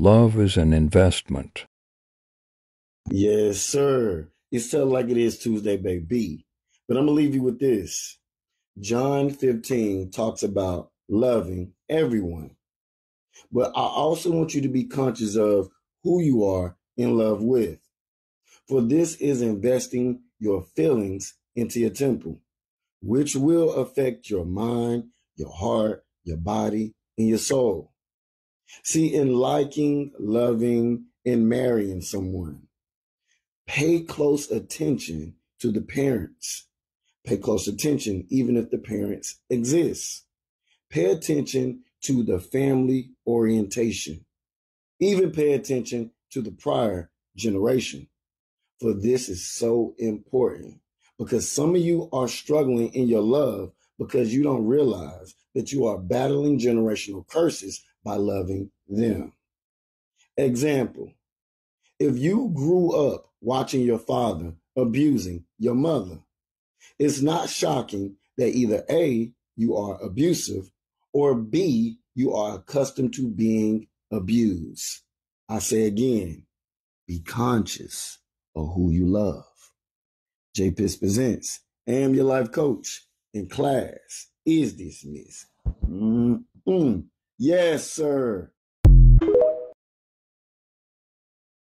Love is an investment. Yes, sir. It's Tell Like It Is Tuesday, baby. But I'm going to leave you with this. John 15 talks about loving everyone. But I also want you to be conscious of who you are in love with. For this is investing your feelings into your temple, which will affect your mind, your heart, your body, and your soul. See, in liking, loving, and marrying someone, pay close attention to the parents. Pay close attention, even if the parents exist. Pay attention to the family orientation. Even pay attention to the prior generation. For this is so important because some of you are struggling in your love because you don't realize that you are battling generational curses by loving them. Example If you grew up watching your father abusing your mother, it's not shocking that either A, you are abusive, or B, you are accustomed to being abused. I say again, be conscious of who you love. J Pitts presents, I am your life coach, and class is dismissed. Mm-hmm. Yes, sir.